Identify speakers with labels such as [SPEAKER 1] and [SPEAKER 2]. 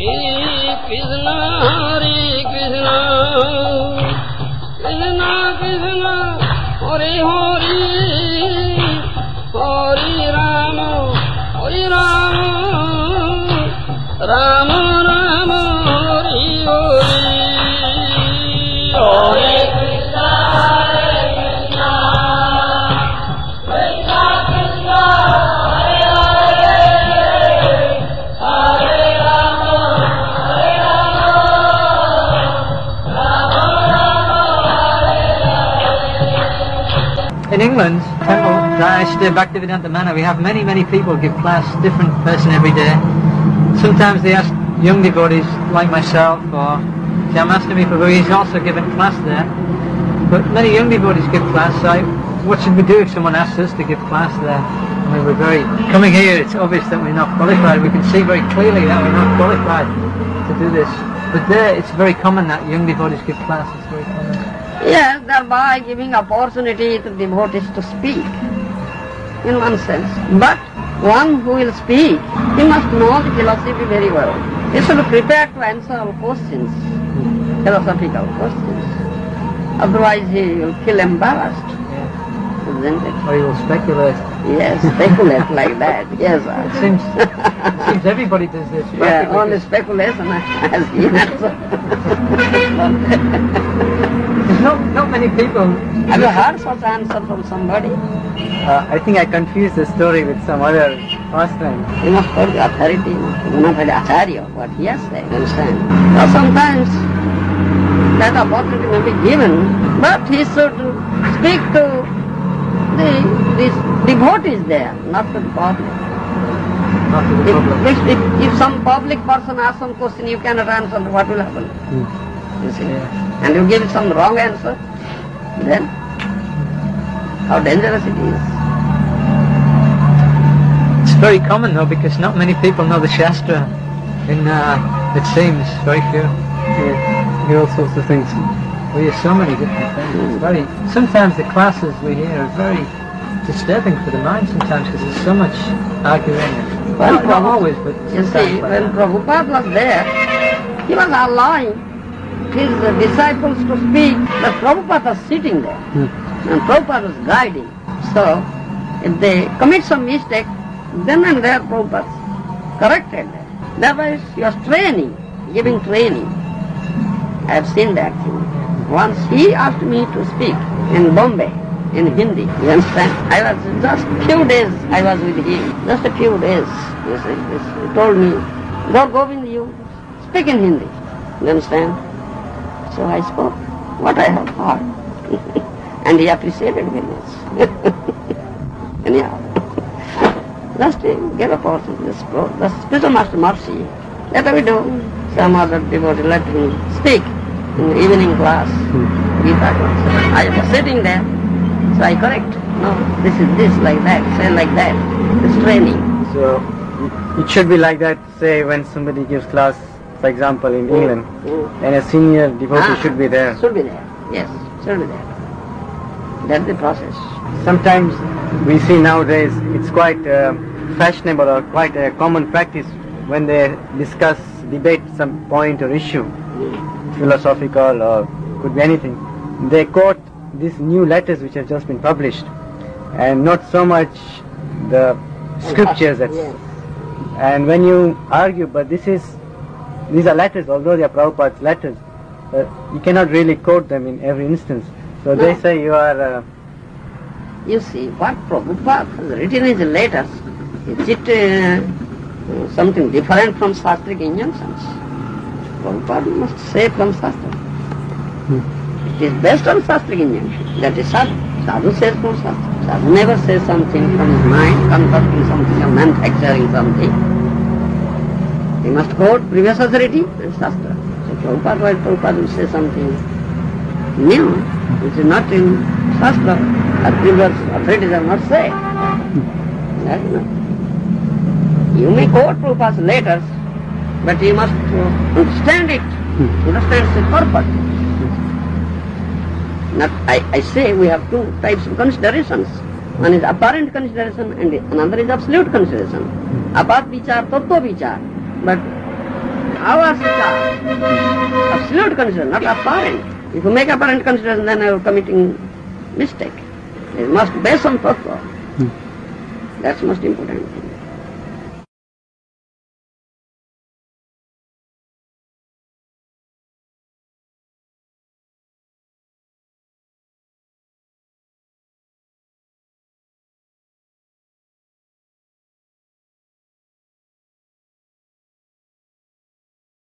[SPEAKER 1] Krishna,
[SPEAKER 2] In England, Temple Jayashri Bhaktivedanta Manor, we have many, many people give class, different person every day. Sometimes they ask young devotees like myself or Jamashtami Prabhu, he's also given class there. But many young devotees give class, so I, what should we do if someone asks us to give class there? I mean, we're very, coming here, it's obvious that we're not qualified. We can see very clearly that we're not qualified to do this. But there, it's very common that young devotees give class, it's very common.
[SPEAKER 3] Yes, thereby giving opportunity to devotees to speak, in one sense. But one who will speak, he must know the philosophy very well. He should prepare to answer all questions, philosophical questions. Otherwise he will feel embarrassed, isn't it?
[SPEAKER 2] Or will speculate.
[SPEAKER 3] Yes, speculate like that. Yes.
[SPEAKER 2] It seems, it seems everybody does this.
[SPEAKER 3] Yeah, only
[SPEAKER 2] 'cause
[SPEAKER 3] speculation has answer.
[SPEAKER 2] There's not, not many people.
[SPEAKER 3] Have you heard such answer from somebody?
[SPEAKER 2] Uh, I think I confused the story with some other pastime.
[SPEAKER 3] You must go to the authority, you must you not the acharya, what he has said, understand? Now sometimes that opportunity may be given, but he should speak to the devotee is there, not the public.
[SPEAKER 2] Not the
[SPEAKER 3] If, if, if, if some public person asks some question you cannot answer, what will happen? You see?
[SPEAKER 2] Yeah.
[SPEAKER 3] And you give some wrong answer, then how dangerous it is.
[SPEAKER 2] It's very common though because not many people know the Shastra. And uh, it seems very few. Yeah. Hear all sorts of things. We hear so many different things. It's very. Sometimes the classes we hear are very disturbing for the mind. Sometimes because there's so much arguing. And,
[SPEAKER 3] Well,
[SPEAKER 2] not, not always, but
[SPEAKER 3] You see, when
[SPEAKER 2] that.
[SPEAKER 3] Prabhupada was there, he was allowing his uh, disciples to speak, but Prabhupada was sitting there. And Prabhupada was guiding. So, if they commit some mistake, then and there Prabhupada corrected them. He was training, giving training. I have seen that thing. Once he asked me to speak in Bombay, in Hindi, you understand? I was just few days I was with him, just a few days. You see, He told me, Gour Govinda, you speak in Hindi. You understand? So I spoke what I have heard. and he appreciated very much. Anyhow, just give opportunity, just go. The spiritual master mercy. Let we do. Some other devotee let him speak in evening class, Gita class. I was sitting there, so I correct. No, this is this, like that, say like that. It's training.
[SPEAKER 2] So it should be like that, say, when somebody gives class, for example, in England,
[SPEAKER 3] Mm.
[SPEAKER 2] and a senior devotee
[SPEAKER 3] Ah,
[SPEAKER 2] should be there.
[SPEAKER 3] Should be there. Yes, should be there. That's the process.
[SPEAKER 2] Sometimes we see nowadays it's quite uh, fashionable or quite a common practice when they discuss, debate some point or issue, philosophical or could be anything. They quote these new letters which have just been published and not so much the scriptures that's
[SPEAKER 3] Yes.
[SPEAKER 2] and when you argue, but this is, these are letters, although they are Prabhupada's letters, but you cannot really quote them in every instance. So they say you are, uh,
[SPEAKER 3] You see, what Prabhupada has written in the letters, is it uh, uh, something different from Shastric injunctions? Prabhupada must say from Shastra. It is based on Shastric injunction. That is Sadhu. Sadhu says from Shastra. Sadhu never says something from his mind, concocting something or manufacturing something. He must quote previous authority and Shastra. So Prabhupada, while Prabhupada will say something new, which is not in Shastra, or previous authorities have not said. That is not. You may quote Prabhupada's letters, but you must uh, understand it, hmm. understand the purpose. Not, I, I say we have two types of considerations. Hmm. One is apparent consideration and another is absolute consideration. Hmm. Apat vichar, tattva vichar. But Ours is a absolute consideration, not apparent. If you make apparent consideration, then you are committing mistake. It must base on tattva. That's most important thing.